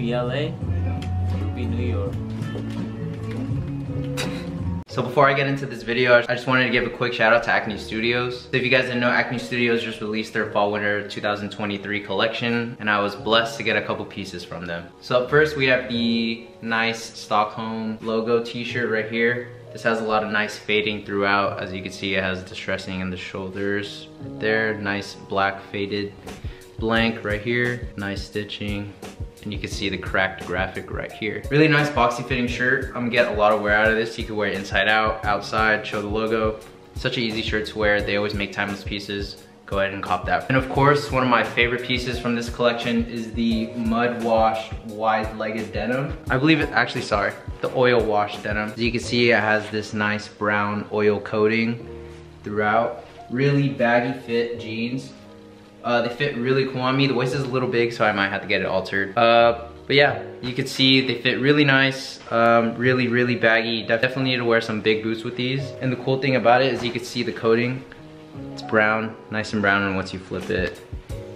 be LA, be New York. So before I get into this video, I just wanted to give a quick shout out to Acne Studios. If you guys didn't know, Acne Studios just released their Fall Winter 2023 collection and I was blessed to get a couple pieces from them. So up first we have the nice Stockholm logo t-shirt right here. This has a lot of nice fading throughout. As you can see, it has distressing in the shoulders right there. Nice black faded blank right here. Nice stitching and you can see the cracked graphic right here. Really nice boxy fitting shirt. I'm gonna get a lot of wear out of this. You can wear it inside out, outside, show the logo. Such an easy shirt to wear. They always make timeless pieces. Go ahead and cop that. And of course, one of my favorite pieces from this collection is the mud wash wide-legged denim. I believe it, actually, sorry, the oil wash denim. As you can see, it has this nice brown oil coating throughout. Really baggy fit jeans. Uh, they fit really cool on me. The waist is a little big, so I might have to get it altered. Uh, but yeah, you can see they fit really nice, um, really, really baggy. Definitely need to wear some big boots with these. And the cool thing about it is you can see the coating. It's brown, nice and brown, and once you flip it,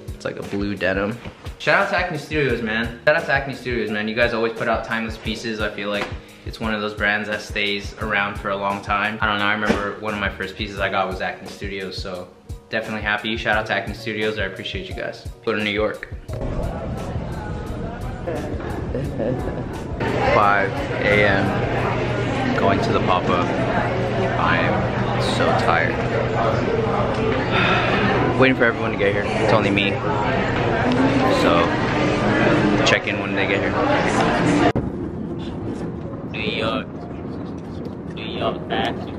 it's like a blue denim. Shout out to Acne Studios, man. Shout out to Acne Studios, man. You guys always put out timeless pieces. I feel like it's one of those brands that stays around for a long time. I don't know, I remember one of my first pieces I got was Acne Studios, so definitely happy. Shout out to Acne Studios, I appreciate you guys. Go to New York. 5 a.m. going to the pop-up. I am so tired. Waiting for everyone to get here. It's only me. So, check in when they get here. New York. New York Fashion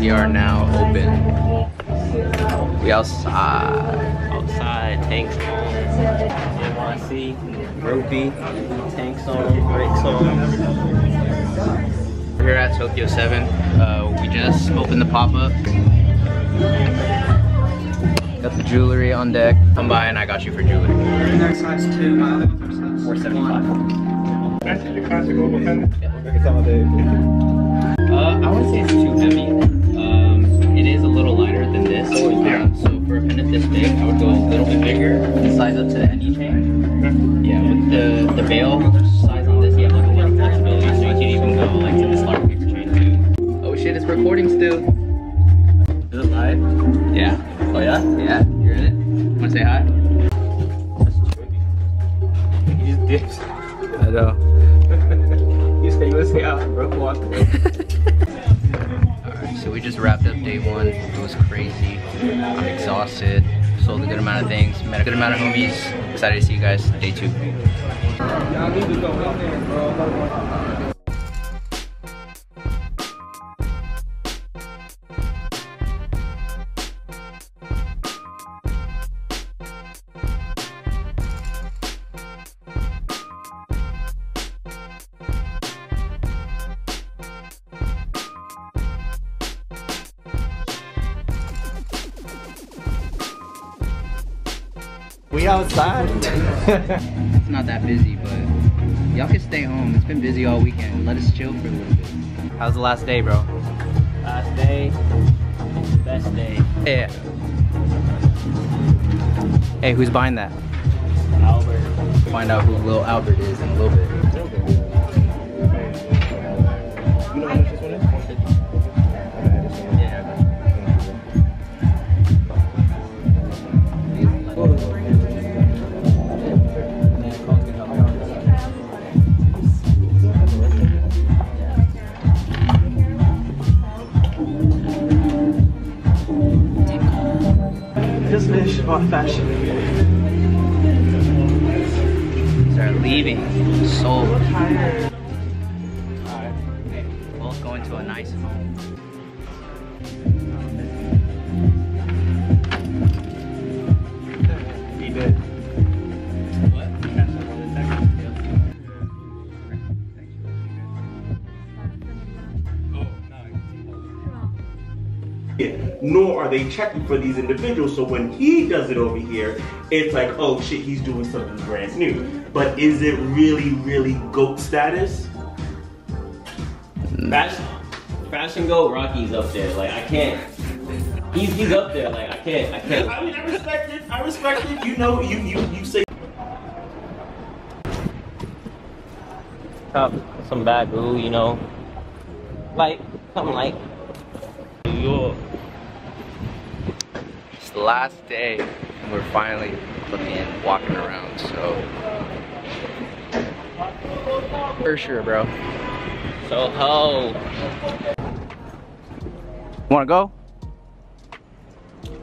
We are now open. We outside. Outside, tanks on. NYC, Ropey, tanks on, brakes on. We're here at Tokyo 7. Uh, we just opened the pop-up. Got the jewelry on deck. Come by and I got you for jewelry. Next size two, my other size 475. Uh, Uh, I wouldn't say it's too heavy. Um, it is a little lighter than this. Yeah. So for a pendant this big, I would go a little bit bigger, size up to the any chain. Yeah, with the the veil size on this, you have like a lot of flexibility, so you can even go like to this large paper chain too. Oh shit, it's recording still. Is it live? Yeah. Oh yeah? Yeah, you're in it. Wanna say hi? That's trippy. He just dips. I know. You say, you say out, bro. Walk away. So we just wrapped up day one. It was crazy. I'm exhausted. Sold a good amount of things. Met a good amount of homies. Excited to see you guys day two. We outside. It's not that busy, but y'all can stay home. It's been busy all weekend. Let us chill for a little bit. How's the last day, bro? Last day. Best day. Yeah. Hey, who's buying that? Albert. Find out who Lil Albert is in a little bit. Finish about fashion. They're leaving Seoul. Both going to a nice home. Nor are they checking for these individuals. So when he does it over here, it's like, oh shit, he's doing something brand new. But is it really, really GOAT status? Fashion, fashion go Rocky's up there. Like I can't. He's he's up there. Like I can't. I can't. I mean, I respect it. I respect it. You know, you you you say. Top some bad glue, you know. Like something like New York. It's the last day and we're finally looking walking around, so for sure, bro. Soho. Wanna go?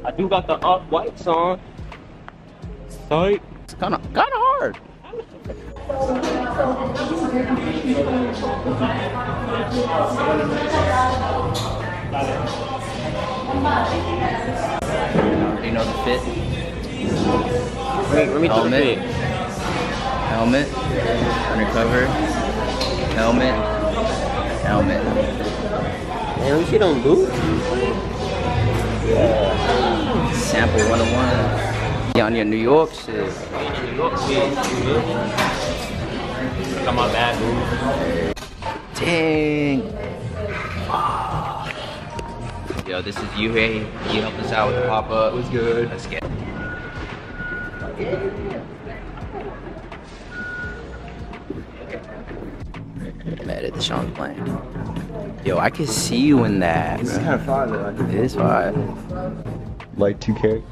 I do got the off whites on. Sight. It's kinda kinda hard. You know the fit? Wait, let me Helmet. take it. Helmut, undercover, Helmut, Helmut. Man, let me see them boots. Sample 101. Yeah, on your New York shit. New York shit. You feel me? Got my bad boots. Dang. Yo, this is you. Yuhei. He helped us out with the pop up. was good. Let's get. Mad at the Sean playing. Yo, I can see you in that. This is kind of fun though. It is fine. Like 2K.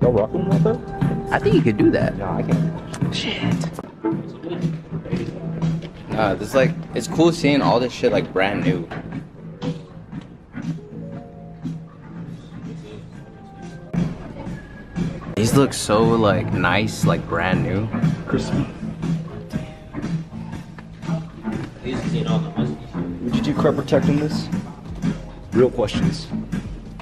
Y'all rocking with that? I think you could do that. No, I can't. Shit. Nah, this is like it's cool seeing all this shit like brand new. These look so like nice, like brand new. Crispy. These seen all the muskies. Would you do crop protecting this? Real questions.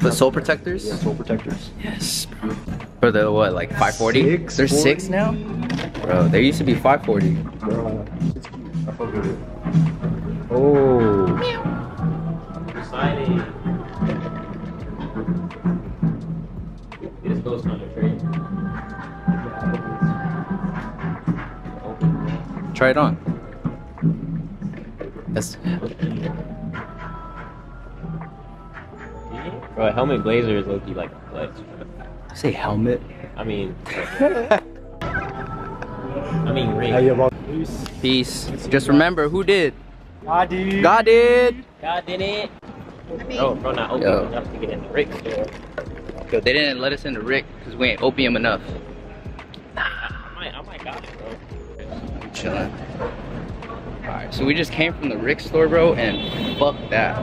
The sole protectors? Yeah, sole protectors. Yes, bro. For the what, like 540? Six There's forty? six now? Bro, there used to be 540. Bro, it's. I fuck with it. Oh. Excited. Try it on. That's Bro, Helmut blazer is low key like a flex. say Helmut. I mean, I mean ring. Hey, about Peace. Just remember who did. I do. God did. God did it. Oh, bro, not open Yo. enough to get in the Rick store. Yo, they didn't let us into Rick because we ain't opium enough. Chilling. Alright, so we just came from the Rick store, bro, and fuck that.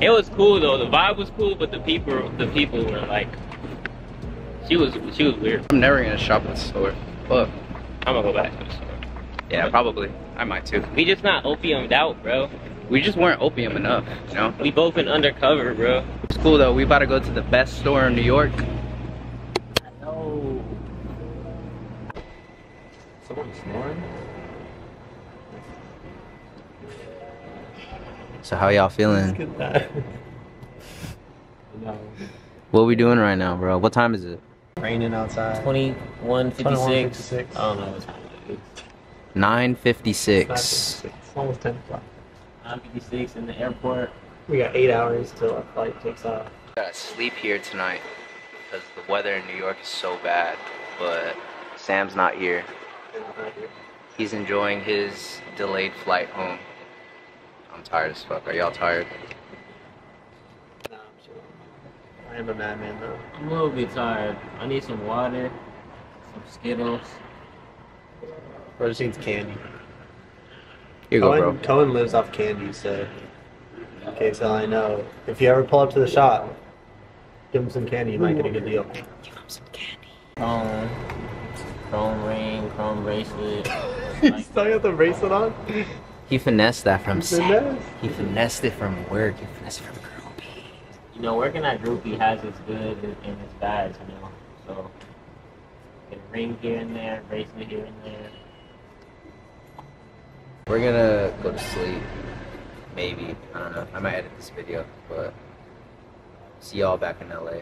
It was cool though. The vibe was cool, but the people, the people were like, she was, she was weird. I'm never gonna shop at the store. Fuck. I'm gonna go back to the store. Yeah, probably. I might too. We just not opiumed out, bro. We just weren't opium enough, you know? We both been undercover, bro. It's cool though. We about to go to the best store in New York. No. Someone's snoring? So how y'all feeling? Get that. no. What we doing right now, bro? What time is it? Raining outside. 21, 56. 56. I don't know. 9:56. It's almost 10 o'clock. 956 in the airport. We got eight hours till our flight takes off. Gotta sleep here tonight because the weather in New York is so bad. But Sam's not here. He's enjoying his delayed flight home. I'm tired as fuck. Are y'all tired? Nah, I'm chilling. I am a madman though. I'm a little bit tired. I need some water, some Skittles. Bro just needs candy. Here you go, Cohen, bro. Cohen lives off candy, so in case I know. If you ever pull up to the shop, Give him some candy. You might get a good deal. Chrome, chrome ring, chrome bracelet. you still got the bracelet on? He finessed that from Finesse. He finessed it from work. He finessed it from groupie. You know, working at Groupie has its good and and its bad, you know. So, get a ring here and there, bracelet here and there. We're gonna go to sleep. Maybe. I don't know. I might edit this video, but see y'all back in LA.